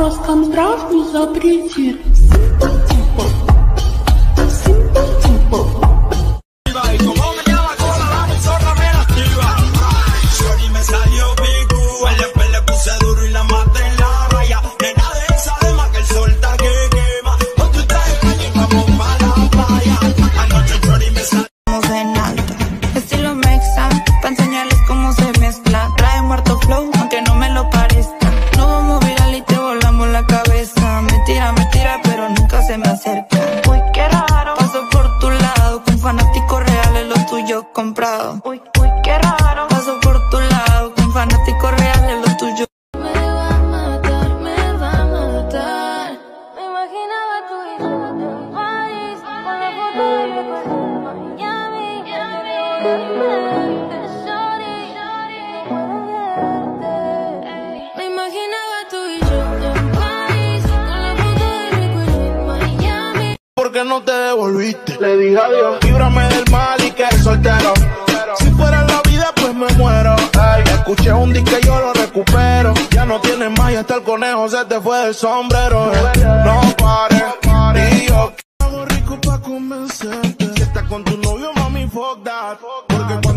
раз контракт не запретит. Miami. ¿Por qué no te devolviste? Le dije adiós. Líbrame del mal y que soltero. Si fuera la vida, pues me muero. Ay, escuché un disco y yo lo recupero. Ya no tienes más y hasta el conejo se te fue del sombrero. No pares, y yo hago rico pa' convencerte. Si estás con tu novio, mami, fuck that. Porque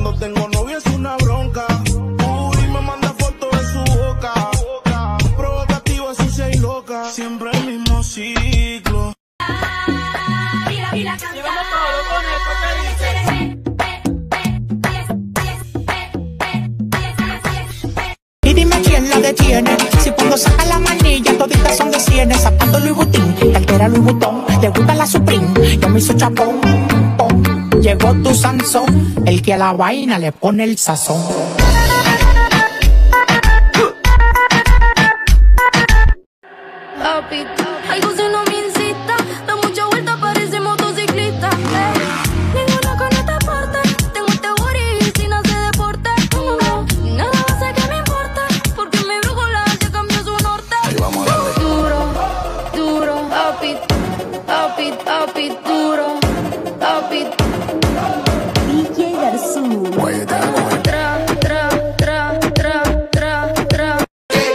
saca la manilla, toditas son de cienes. Zapato Louis Vuitton, cartera Louis Vuitton. Le gusta la Supreme, yo me hizo chapón. Llegó tu Sansón, el que a la vaina le pone el sazón. Papi, duro, papi. Tra, tra, tra, tra, tra, tra.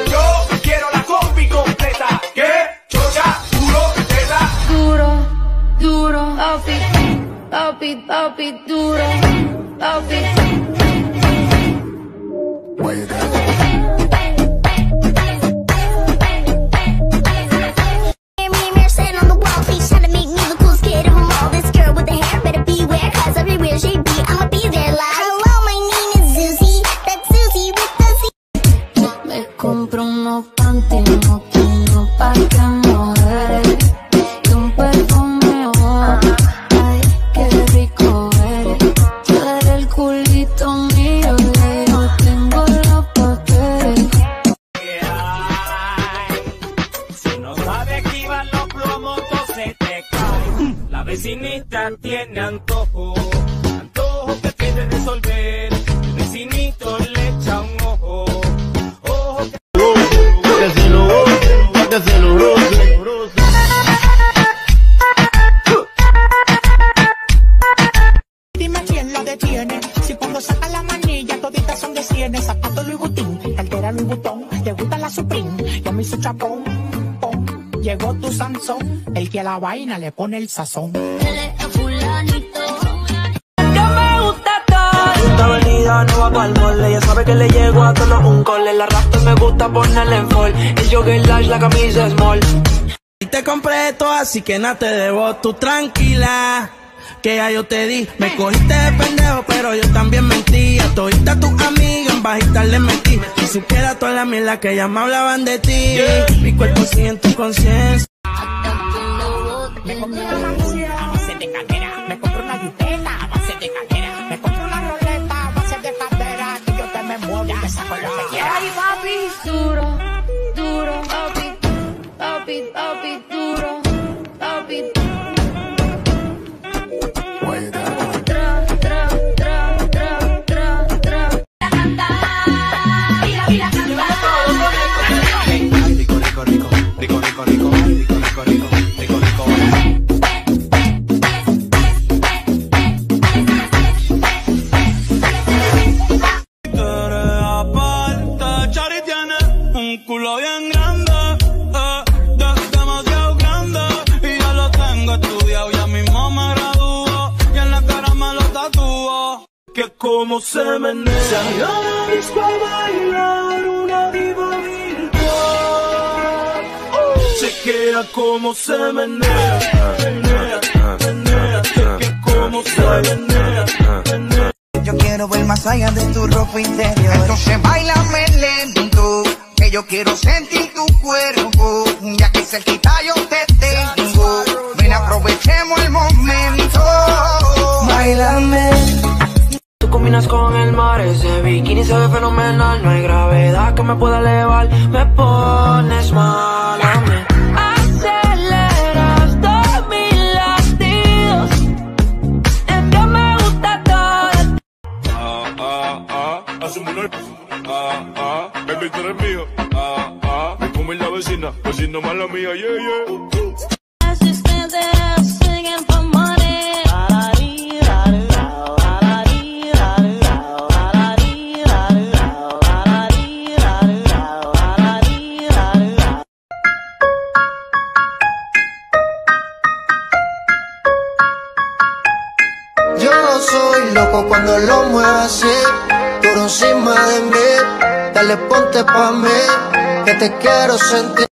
Yo quiero la combi completa. Que chocha, duro, teta. duro, duro, papi, papi, papi, duro, papi. No sabe activar los plomos, se te cae. La vecinita tiene antojo, antojo que quiere resolver. El vecinito le echa un ojo, ojo que Dime quién la detiene. Si cuando saca la manilla, toditas son de cienes. Zapato Louis Vuitton, cartera Louis Vuitton. Le gusta la Supreme, yo me hizo chapón. Llegó tu Sansón, el que a la vaina le pone el sazón. Esta avenida no va pa'l mole Ella sabe que le llego a todos un cole La raptor me gusta ponerle en fall El jogger large, la camisa small Y te compré esto, así que nada te debo. Tú tranquila, que ya yo te di. Me cogiste de pendejo, pero yo también mentí. A todita tus amigas en bajita le metí. Si supiera toda la mierda que ya me hablaban de ti. Mi cuerpo sigue en tu conciencia. Me compré una mansión a base de cadera. Me compré una jipeta a base de cadera. Me compré una roleta a base de cadera. Que yo te me muevo y te saco lo que quiera. Ay, papi, duro, duro, cómo se menea. Salió a la disco a bailar una diva virtual. Chequea cómo se menea, menea, menea. Chequea cómo se menea, menea. Yo quiero ver más allá de tu ropa interior. Entonces bailame lento, que yo quiero sentir tu cuerpo. Ya que cerquita yo te tengo, ven aprovechemos el momento. Bailame. Tú combinas con el mar, ese bikini se ve fenomenal. No hay gravedad que me pueda elevar. Me pones mal a mí. Aceleras todos mis latidos. Es que me gusta todo. Ah, ah, ah, hacemos un Ah, ah, baby, tú eres mío. Ah, ah, me come la vecina, vecina mala mía, yeah, yeah. singing for money. Yo soy loco cuando lo muevo así, por encima de mí. Dale, ponte pa' mí, que te quiero sentir.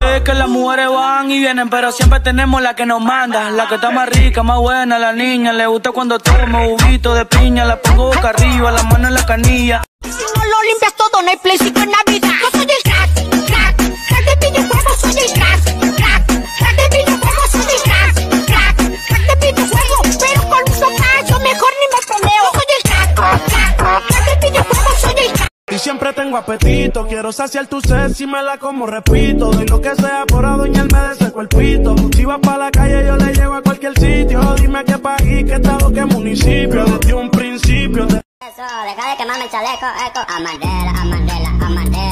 Es que las mujeres van y vienen, pero siempre tenemos la que nos manda. La que está más rica, más buena, la niña. Le gusta cuando tomo juguito de piña. La pongo boca arriba, la mano en la canilla. Si no lo limpias no hay en Navidad. Yo soy el crack, crack, crack de videojuegos, soy el crack, crack, crack de videojuegos, soy el crack, crack, crack de videojuegos, pero con un yo mejor ni me peleo. Soy el crack, crack, crack de videojuegos, soy el crack. Y siempre tengo apetito, quiero saciar tu sed si me la como, repito. Doy lo que sea por adueñarme de ese cuerpito. Si vas pa' la calle, yo le llevo a cualquier sitio. Dime qué país, qué estado, qué municipio. Desde un principio Eso, deja de quemarme el chaleco, eco. A Mandela, a Mandela, a Mandela.